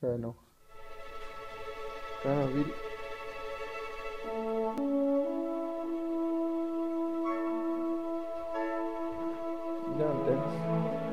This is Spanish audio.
Bueno. Cara, Bill. Ya.